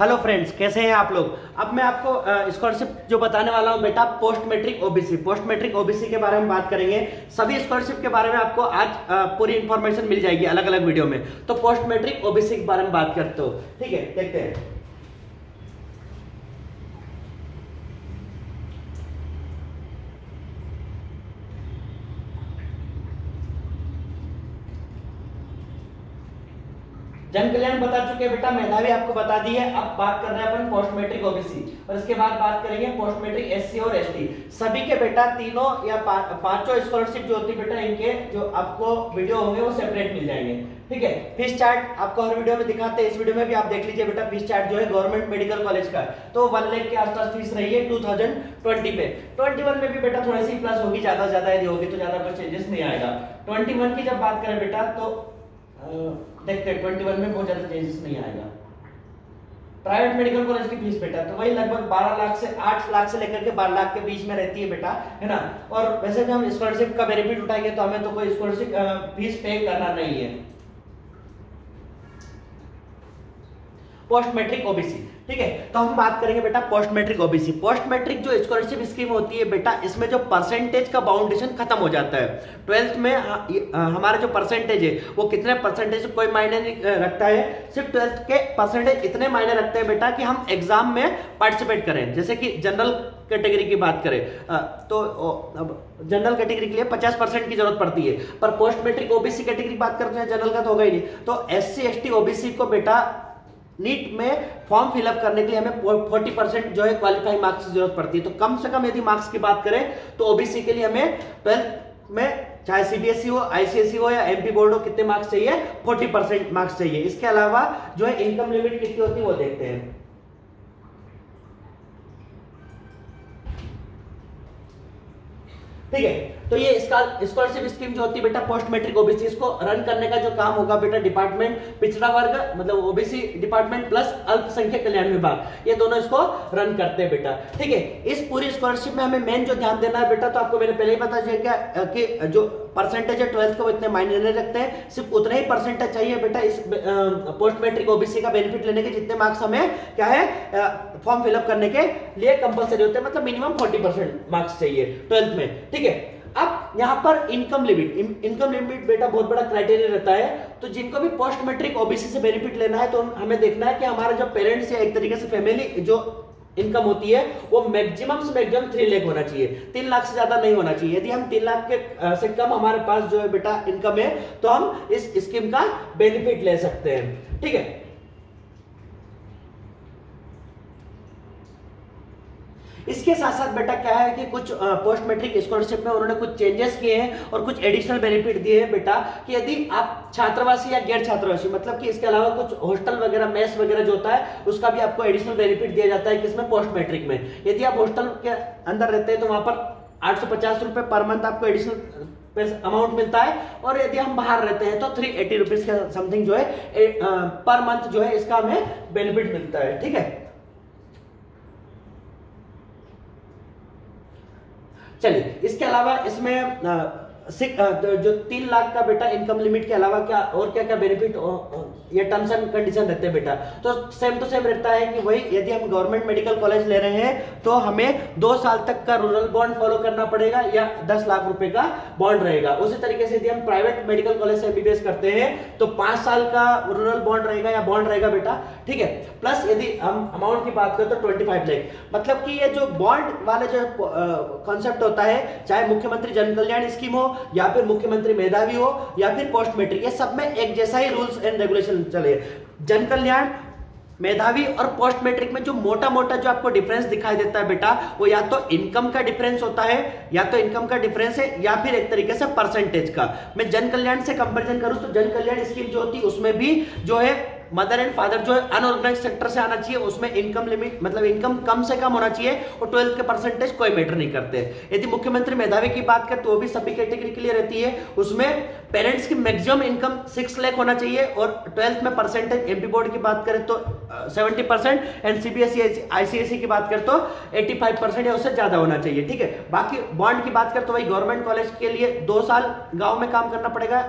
Hello friends कैसे हैं आप लोग? अब मैं आपको स्कॉलरशिप जो बताने वाला हूँ, बेटा post matric OBC post matric OBC के बारे में बात करेंगे। सभी स्कॉलरशिप के बारे में आपको आज पूरी इंफॉर्मेशन मिल जाएगी अलग अलग वीडियो में। तो पोस्ट मैट्रिक ओबीसी के बारे में बात करते हो। ठीक है, देखते हैं। जन कल्याण बता चुके बेटा मेधावी आपको बता दी है। अब बात कर रहे हैं अपन पोस्ट मैट्रिक ओबीसी और इसके बाद बात करेंगे पोस्ट मैट्रिक एससी और एसटी सभी के बेटा तीनों या पा, पाँचों स्कॉलरशिप जो होती बेटा इनके जो आपको वीडियो होंगे वो सेपरेट मिल जाएँगे। ठीक है? फ़ीस चार्ट आपको हर वीडियो में दिखाते हैं। इस वीडियो में भी आप देख लीजिए बेटा फ़ीस चार्ट जो है गवर्नमेंट मेडिकल कॉलेज का। तो वन लाख के आसपास फ़ीस रही है 2020 पे। 21 में भी बेटा थोड़ी सी प्लस होगी ज़्यादा ज़्यादा यदि होगी तो ज़्यादा कुछ चेंजेस नहीं आएगा। 21 की जब बात करें बेटा तो देखते हैं ट्वेंटी वन में बहुत ज़्यादा चेंजेस नहीं आएगा। प्राइवेट मेडिकल कॉलेज की फ़ीस बेटा तो वही लगभग 12 लाख से 8 लाख से लेकर के 12 लाख के बीच में रहती है बेटा, है ना? और वैसे भी हम स्कॉलरशिप का बेनिफिट उठाएँगे तो हमें तो कोई स्कॉलरशिप फ़ीस पे करना नहीं है। पोस्ट मैट्रिक ओबीसी ठीक है? तो हम बात करेंगे बेटा post matric OBC post matric जो स्कॉलरशिप स्कीम होती है बेटा, इसमें जो परसेंटेज का बाउंडेशन खत्म हो जाता है। ट्वेल्थ में हमारा जो परसेंटेज है, वो कितने परसेंटेज कोई मायने नहीं रखता है? सिर्फ़ ट्वेल्थ के परसेंटेज इतने मायने रखते हैं बेटा कि हम एग्ज़ाम में पार्टिसिपेट करें। जैसे कि जनरल कैटेगरी की बात करें तो अब जनरल कैटेगरी के लिए 50 परसेंट की ज़रूरत पड़ती है। पर पोस्ट मैट्रिक ओबीसी कैटेगरी बात करते हैं जनरल का तो होगा ही नहीं। तो S C S T OBC को बेटा नीट में फॉर्म फिलअप करने के लिए हमें 40 परसेंट जो है क्वालिफाइंग मार्क्स की ज़रूरत पड़ती है। तो कम से कम यदि मार्क्स की बात करें तो ओबीसी के लिए हमें ट्वेल्थ में चाहे सीबीएसई हो आईसीएसई हो या एमपी बोर्ड हो, कितने मार्क्स चाहिए? 40 परसेंट मार्क्स चाहिए। इसके अलावा जो है इनकम लिमिट कितनी होती है, वो देखते हैं। ठीक है? तो ये स्कॉलरशिप स्कीम जो होती है बेटा पोस्ट मेट्रिक ओबीसी इसको रन करने का जो काम होगा बेटा डिपार्टमेंट पिछड़ा वर्ग मतलब ओबीसी डिपार्टमेंट प्लस अल्पसंख्यक कल्याण विभाग, ये दोनों इसको रन करते हैं बेटा। ठीक है? इस पूरी स्कॉलरशिप में हमें मेन जो ध्यान देना है बेटा तो आपको मैंने पहले ही बता दिया कि जो परसेंटेज है ट्वेल्थ को इतने मायने नहीं रखते हैं। सिर्फ़ उतना ही परसेंटेज चाहिए बेटा इस पोस्ट मैट्रिक ओबीसी का बेनिफिट लेने के जितने मार्क्स हमें, क्या है फॉर्म फिलअप करने के लिए कंपलसरी होते हैं। मतलब मिनिमम फोर्टी मार्क्स चाहिए ट्वेल्थ में, ठीक है? अब यहाँ पर इनकम लिमिट इनकम लिमिट बेटा बहुत बड़ा क्राइटेरिया रहता है। तो जिनको भी पोस्ट मैट्रिक ओबीसी से बेनिफिट लेना है तो हमें देखना है कि हमारा जो पेरेंट्स या एक तरीके से फैमिली जो इनकम होती है, वो मैक्सिमम से मैक्सिमम थ्री लाख होना चाहिए। तीन लाख से ज़्यादा नहीं होना चाहिए। यदि हम तीन लाख के से कम हमारे पास जो है बेटा इनकम है तो हम इस स्कीम का बेनिफिट ले सकते हैं। ठीक है? इसके साथ साथ बेटा क्या है कि कुछ पोस्ट मैट्रिक स्कॉलरशिप में उन्होंने कुछ चेंजेस किए हैं और कुछ एडिशनल बेनिफिट दिए हैं बेटा कि यदि आप छात्रावासी या गैर छात्रावासी मतलब कि इसके अलावा कुछ हॉस्टल वगैरह मेस वगैरह जो होता है उसका भी आपको एडिशनल बेनिफिट दिया जाता है किसमें? पोस्ट मैट्रिक में। यदि आप हॉस्टल के अंदर रहते हैं तो वहाँ पर आठ सौ पचास पर मंथ आपको एडिशनल अमाउंट मिलता है और यदि हम बाहर रहते हैं तो थ्री एटी रुपीज़ का समथिंग जो है ए, आ, पर मंथ जो है इसका हमें बेनिफिट मिलता है ठीक है? चलिए इसके अलावा इसमें जो तीन लाख का बेटा इनकम लिमिट के अलावा क्या, और क्या क्या बेनिफिट ये टर्म्स एंड कंडीशन रहते हैं बेटा। तो सेम टू सेम रहता है कि वही यदि हम गवर्नमेंट मेडिकल कॉलेज ले रहे हैं तो हमें दो साल तक का रूरल बॉन्ड फॉलो करना पड़ेगा, या दस लाख रुपए का बॉन्ड रहेगा। उसी तरीके से यदि हम प्राइवेट मेडिकल कॉलेज से एमबीबीएस करते हैं तो पाँच साल का रूरल बॉन्ड रहेगा, या बॉन्ड रहेगा बेटा। ठीक है? प्लस यदि हम अमाउंट की बात करें तो ट्वेंटी फाइव मतलब कि ये जो बॉन्ड वाले जो कॉन्सेप्ट होता है, चाहे मुख्यमंत्री जन कल्याण स्कीम हो या फिर मुख्यमंत्री मेधावी हो, या फिर पोस्ट मैट्रिक सब में एक जैसा ही रूल्स एंड रेगुलेशन चले। जन कल्याण, मेधावी और पोस्ट मैट्रिक में जो मोटा मोटा जो आपको डिफरेंस दिखाई देता है बेटा, वो या तो इनकम का डिफरेंस होता है, या तो इनकम का डिफरेंस है, या फिर एक तरीके से परसेंटेज का। मैं जन कल्याण से कंपेरिजन करूँ तो जन कल्याण स्कीम जो होती है, उसमें भी जो है मदर एंड फादर जो है अनऑर्गेनाइज सेक्टर से आना चाहिए, उसमें इनकम लिमिट मतलब इनकम कम से कम होना चाहिए और ट्वेल्थ के परसेंटेज कोई मैटर नहीं करते। यदि मुख्यमंत्री मेधावी की बात करें तो वो भी सभी कैटेगरी के लिए रहती है। उसमें पेरेंट्स की मैक्सिमम इनकम सिक्स लाख होना चाहिए और ट्वेल्थ में परसेंटेज एमपी बोर्ड की बात करें तो seventy percent and CBSE ICSE की बात करें तो एट्टी फाइव परसेंट या उससे ज़्यादा होना चाहिए, ठीक है? बाकी बॉन्ड की बात करें तो वही गवर्नमेंट कॉलेज के लिए दो साल गाँव में काम करना पड़ेगा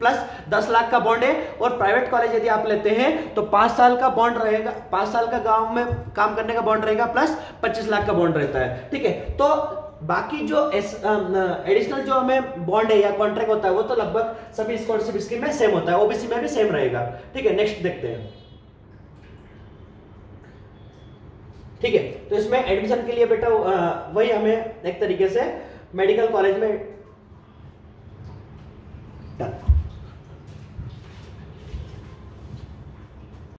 प्लस दस लाख का बॉन्ड है और प्राइवेट कॉलेज यदि आप लेते हैं तो पाँच साल का बॉन्ड रहेगा, पाँच साल का गाँव में काम करने का बॉन्ड रहेगा, प्लस पच्चीस लाख का बॉन्ड रहता है, ठीक है? तो बाकी जो एडिशनल जो हमें बॉन्ड है या कॉन्ट्रैक्ट होता है, वो तो लगभग सभी स्कॉलरशिप स्कीम में सेम होता है ओबीसी में भी सेम रहेगा, ठीक है? नेक्स्ट देखते हैं। ठीक है? तो इसमें एडमिशन के लिए बेटा वही हमें एक तरीके से मेडिकल कॉलेज में